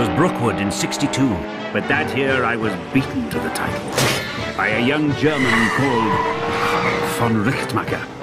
was Brookwood in 62, but that year I was beaten to the title by a young German called von Richtmacher.